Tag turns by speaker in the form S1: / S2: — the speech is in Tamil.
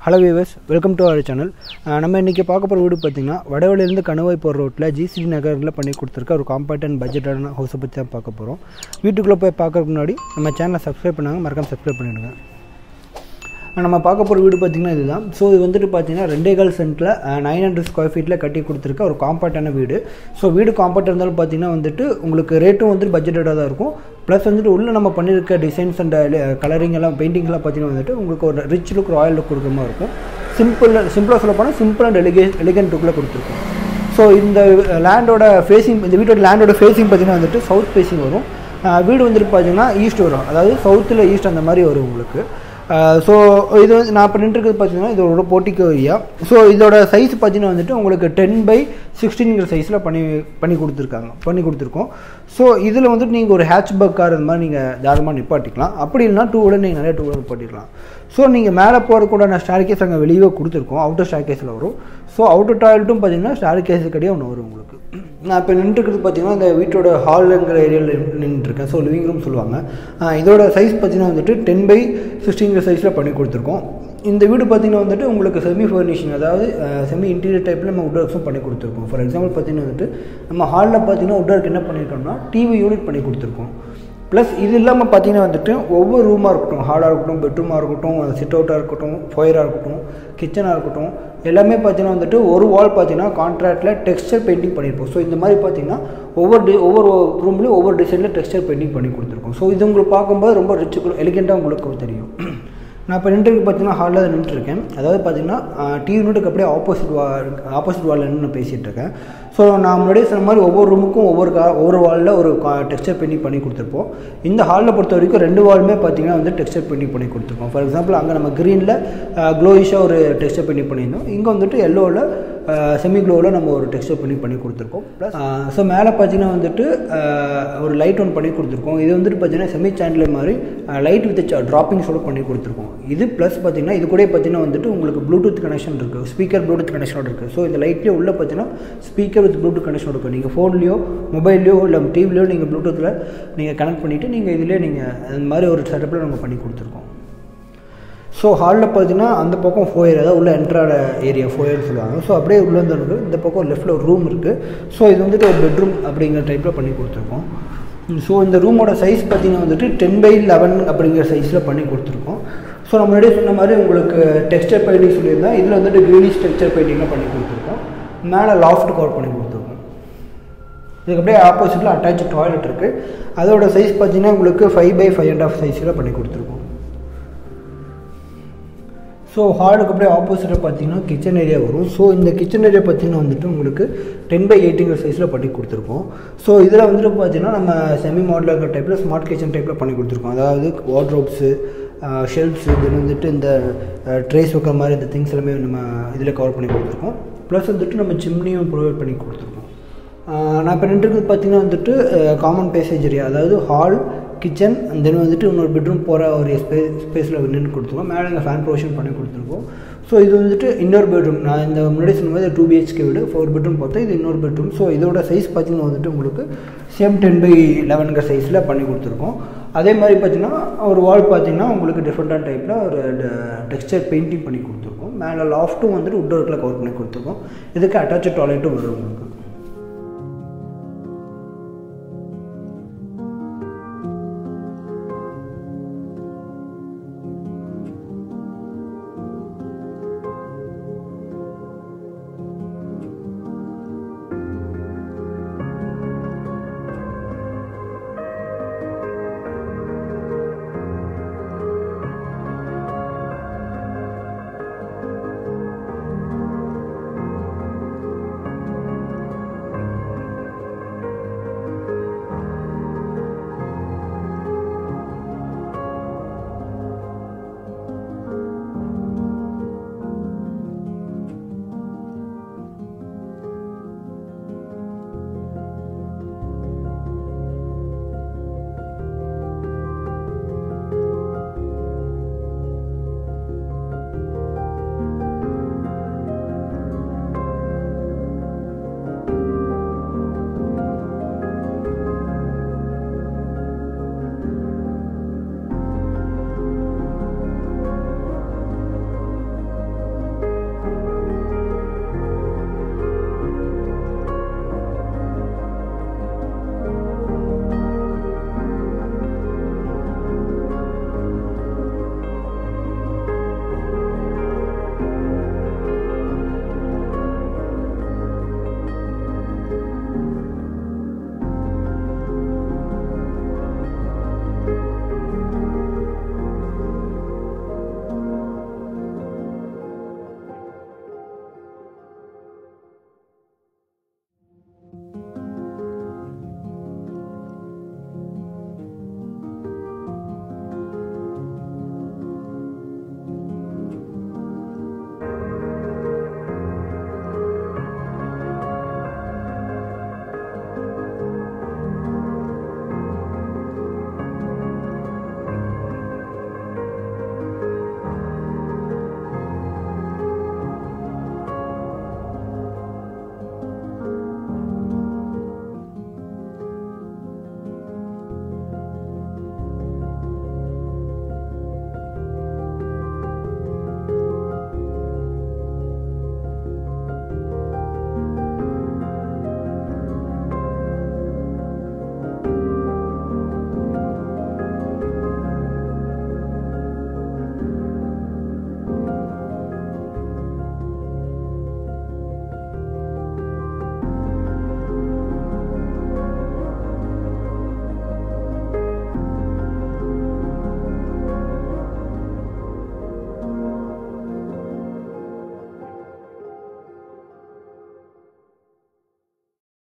S1: Hello viewers welcome to our channel நம்ம இன்றைக்கி பார்க்க போகிற வீடு பார்த்திங்கன்னா வடவழிலேருந்து கணுவாய் போகிற ரோட்டில் ஜிசிடி நகரில் பண்ணி கொடுத்துருக்க ஒரு காம்பேக்ட் அண்ட் பட்ஜெட்டான ஹவுஸை பற்றி தான் பார்க்க போகிறோம் வீட்டுக்குள்ளே போய் பார்க்கறதுக்கு முன்னாடி நம்ம சேனலை சப்ஸ்கிரைப் பண்ணாங்க மறக்காம சப்ஸ்கிரைப் பண்ணிவிடுங்க நம்ம பார்க்க போகிற வீடு பார்த்திங்கன்னா இதுதான். ஸோ இது வந்துட்டு பார்த்தீங்கன்னா ரெண்டே கால் சென்ட்டில் நைன் ஹண்ட்ரட் ஸ்கொயர் ஃபீட்டில் கட்டி கொடுத்துருக்க ஒரு காம்பேக்டான வீடு. ஸோ வீடு காம்பேக்ட் இருந்தாலும் பார்த்தீங்கன்னா வந்துட்டு உங்களுக்கு ரேட்டும் வந்துட்டு பட்ஜெட்டாக தான் இருக்கும். ப்ளஸ் வந்துட்டு உள்ளே நம்ம பண்ணியிருக்க டிசைன்ஸ் அண்ட் கலரிங் எல்லாம் பெயிண்டிங்லாம் பார்த்தீங்கன்னா வந்துட்டு உங்களுக்கு ஒரு ரிச் லுக் ராயல் லுக் கொடுக்குற மாதிரி இருக்கும். சிம்பிள் சிம்பிளாக சொல்ல போனால் சிம்பிள் அண்ட் எலிகே எலிகன்ட் லுக்கில் கொடுத்துருக்கோம். ஸோ இந்த uh, லேண்டோட ஃபேஸிங் இந்த வீட்டோட லேண்டோட ஃபேஸிங் பார்த்தீங்கன்னா வந்துட்டு சவுத் ஃபேஸிங் வரும். வீடு வந்துட்டு பார்த்தீங்கன்னா ஈஸ்ட் வரும். அதாவது சவுத்தில் ஈஸ்ட் அந்த மாதிரி வரும் உங்களுக்கு. ஸோ இது வந்து நான் இப்போ நின்றுருக்கிறது பார்த்தீங்கன்னா இதோட போட்டிக்கோ ஏரியா ஸோ இதோட சைஸ் பார்த்தீங்கன்னா வந்துட்டு உங்களுக்கு டென் பை சிக்ஸ்டீன்கிற சைஸில் பண்ணி பண்ணி கொடுத்துருக்காங்க. பண்ணி கொடுத்துருக்கோம். ஸோ இதில் வந்துட்டு நீங்கள் ஒரு ஹேட்ச்பேக் கார் இந்த மாதிரி நீங்கள் தாராளமாக நிப்பாட்டிக்கலாம். அப்படி இல்லைனா டூ வீலர் நீங்கள் நிறைய டூ வீலர் போட்டிக்கலாம் ஸோ நீங்கள் மேலே போகிறக்கூடான ஸ்டார் கேஸ் அங்கே வெளியே கொடுத்துருக்கோம். அவுட்டர் ஸ்டார் கேஸில் வரும். ஸோ அவுட்டர் டாய்லெட்டும் பார்த்தீங்கன்னா ஸ்டார் கேஸுக்கடியே ஒன்று வரும் உங்களுக்கு. நான் இப்போ நின்றுக்கிறது பார்த்தீங்கன்னா இந்த வீட்டோட ஹாலுங்கிற ஏரியாவில் நின்றுருக்கேன். ஸோ லிவிங் ரூம் சொல்லுவாங்க. இதோட சைஸ் பார்த்தீங்கன்னா வந்துட்டு டென் பை சிக்ஸ்டீங்கிற சைஸில் பண்ணி கொடுத்துருக்கோம். இந்த வீடு பார்த்தீங்கன்னா வந்துட்டு உங்களுக்கு செமி ஃபர்னிஷிங் அதாவது செமி இன்டீரியர் டைப்பில் நம்ம உட் ஒர்க்ஸும் பண்ணி கொடுத்துருக்கோம். ஃபார் எக்ஸாம்பிள் பார்த்தீங்கன்னா வந்துட்டு நம்ம ஹாலில் பார்த்தீங்கன்னா உட் ஒர்க் என்ன பண்ணியிருக்கோம்னா டிவி யூனிட் பண்ணி கொடுத்துருக்கோம். ப்ளஸ் இது இல்லாமல் பார்த்தீங்கன்னா வந்துட்டு ஒவ்வொரு ரூமாக இருக்கட்டும் ஹாலாக இருக்கட்டும் பெட்ரூமாக இருக்கட்டும் சிட் அவுட்டாக இருக்கட்டும் ஃபயராக இருக்கட்டும் கிச்சனாக இருக்கட்டும் எல்லாமே பார்த்தீங்கன்னா வந்துட்டு ஒரு வால் பார்த்தீங்கன்னா கான்ட்ராக்டில் டெக்ஸ்டர் பெயிண்டிங் பண்ணியிருப்போம் ஸோ இந்த மாதிரி பார்த்தீங்கன்னா ஒவ்வொரு டி ஒவ்வொரு ரூம்லேயும் ஒவ்வொரு டிசைனில் டெக்ஸ்டர் பெயிண்டிங் பண்ணி கொடுத்துருக்கோம். ஸோ இது உங்களுக்கு பார்க்கும்போது ரொம்ப ரிச்சு எலிகெண்ட்டாக உங்களுக்கு தெரியும். நான் இப்போ நின்றுருக்கு பார்த்தீங்கன்னா ஹாலில் நின்றுருக்கேன் அதாவது பார்த்தீங்கன்னா டிவி யூனிட்டுக்கு அப்படியே ஆப்போசிட் வா ஆப்போசிட் வாலில் நின்று நான் பேசிகிட்டு இருக்கேன். ஸோ நான் முன்னாடியே சொன்ன மாதிரி ஒவ்வொரு ரூமுக்கும் ஒவ்வொரு கா ஒவ்வொரு வாலில் ஒரு டெக்ஸ்டர் பெயிண்டிங் பண்ணி கொடுத்துருப்போம். இந்த ஹாலில் பொறுத்த வரைக்கும் ரெண்டு வாலுமே பார்த்தீங்கன்னா வந்து டெக்ஸ்டர் பெயிண்டிங் பண்ணி கொடுத்துருக்கோம். ஃபார் எக்ஸாம்பிள் அங்கே நம்ம க்ரீனில் க்ளோயிஷாக ஒரு டெக்ஸ்டர் பெயிண்டிங் பண்ணியிருந்தோம். இங்கே வந்துட்டு எல்லோவில் செமி க்ளோவில் நம்ம ஒரு டெக்ஸ்டர் பண்ணி பண்ணி கொடுத்துருக்கோம். ப்ளஸ் ஸோ மேலே பார்த்தீங்கன்னா வந்துட்டு ஒரு லைட் ஒன் பண்ணி கொடுத்துருக்கோம். இது வந்துட்டு பார்த்தீங்கன்னா செமி சாண்டில் மாதிரி லைட் வித் ட்ராப்பிங்ஸோட பண்ணி கொடுத்துருக்கோம். இது ப்ளஸ் பார்த்தீங்கன்னா இது கூட பார்த்தீங்கன்னா வந்துட்டு உங்களுக்கு ப்ளூடூத் கனெக்ஷன் இருக்குது ஸ்பீக்கர் ப்ளூடூத் கனெக்ஷனோட இருக்குது ஸோ இந்த லைட்லேயே உள்ளே பார்த்தீங்கன்னா ஸ்பீக்கர் வித் ப்ளூடூத் கனெக்ஷன் இருக்கும் நீங்கள் ஃபோன்லேயோ மொபைல்லையோ இல்லை டிவிலையோ நீங்கள் ப்ளூடூத்தில் நீங்கள் கனெக்ட் பண்ணிவிட்டு நீங்கள் இதிலே நீங்கள் அந்த மாதிரி ஒரு செட்டப்பில் நம்ம பண்ணி கொடுத்துருக்கோம். ஸோ ஹாலில் பார்த்தீங்கன்னா அந்த பக்கம் ஃபோயர் அதாவது உள்ள என்ட்ராட ஏரியா ஃபோயர்னு சொல்லுவாங்க. ஸோ அப்படியே உள்ளே வந்து இந்த பக்கம் லெஃப்ட்டில் ஒரு ரூம் இருக்குது ஸோ இது வந்துட்டு ஒரு பெட்ரூம் அப்படிங்கிற டைப்பில் பண்ணி கொடுத்துருக்கோம். ஸோ இந்த ரூமோட சைஸ் பார்த்தீங்கன்னா வந்துட்டு டென் பை லெவன் அப்படிங்கிற சைஸில் பண்ணி கொடுத்துருக்கோம். ஸோ நம்ம முன்னாடியே சொன்ன மாதிரி உங்களுக்கு டெக்ஸ்டர் பெயிண்டிங் சொல்லியிருந்தேன். இதில் வந்துட்டு க்ரீனிஷ் டெக்ஸ்டர் பெயிண்டிங்லாம் பண்ணி கொடுத்துருக்கோம். மேலே லாஃப்ட் கவர் பண்ணி கொடுத்துருக்கோம் இதுக்கு அப்படியே ஆப்போசிட்டில் அட்டாச் டாய்லெட் இருக்குது அதோட சைஸ் பார்த்தீங்கன்னா உங்களுக்கு five by five and half சைஸில் பண்ணி கொடுத்துருக்கோம். ஸோ ஹாலுக்கு அப்படியே ஆப்போசிட்டில் பார்த்தீங்கன்னா கிச்சன் ஏரியா வரும். ஸோ இந்த கிச்சன் ஏரியா பார்த்தீங்கன்னா வந்துட்டு உங்களுக்கு டென் பை எயிட்டிங்கிற சைஸில் பண்ணி கொடுத்துருக்கோம். ஸோ இதில் வந்துட்டு பார்த்தீங்கன்னா நம்ம செமி மாடலர் டைப்பில் ஸ்மார்ட் கிச்சன் டைப்பில் பண்ணி கொடுத்துருக்கோம். அதாவது வார்ட்ரோப்ஸு ஷெல்ஃப்ஸு இது வந்துட்டு இந்த ட்ரேஸ் வைக்கிற மாதிரி இந்த திங்ஸ் எல்லாமே நம்ம இதில் கவர் பண்ணி கொடுத்துருக்கோம். ப்ளஸ் வந்துட்டு நம்ம சிம்னியும் ப்ரொவைட் பண்ணி கொடுத்துருக்கோம். நான் இப்போ நின்றுக்கிறது பார்த்தீங்கன்னா வந்துட்டு காமன் பேசேஜ் ஏரியா அதாவது ஹால் கிச்சன் அண்ட் தென் வந்துட்டு இன்னொரு பெட்ரூம் போகிற ஒரு ஸ்பே ஸ்பேஸில் நின்று கொடுத்துருக்கோம். மேலே இங்கே ஃபேன் ப்ரொவிஷன் பண்ணி கொடுத்துருக்கோம். ஸோ இது வந்துட்டு இன்னொரு பெட்ரூம் நான் இந்த முன்னாடி சொன்ன டூ பிஹெச்கே வீடு ஃபோர் பெட்ரூம் பார்த்தா இது இன்னொரு பெட்ரூம் ஸோ இதோட சைஸ் பார்த்தீங்கன்னா வந்துட்டு உங்களுக்கு சேம் டென் பை லெவன்கிற சைஸில் பண்ணி கொடுத்துருக்கோம். அதே மாதிரி பார்த்திங்கன்னா ஒரு வால் பார்த்தீங்கன்னா உங்களுக்கு டிஃப்ரெண்ட்டான டைப்பில் ஒரு டெக்ஸ்டர் பெயிண்டிங் பண்ணி கொடுத்துருக்கோம். மேலே லாஃப்ட்டும் வந்துட்டு உட் ஒர்க்கில் கவர் பண்ணி கொடுத்துருக்கோம். இதுக்கு அட்டாச் டாய்லெட்டும் வரும் உங்களுக்கு.